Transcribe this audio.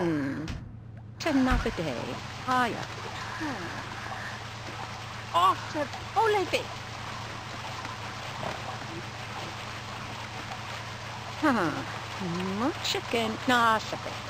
Hmm. another day. Higher. Hiya. Otter, Olive. Ha, much again, Nasabit.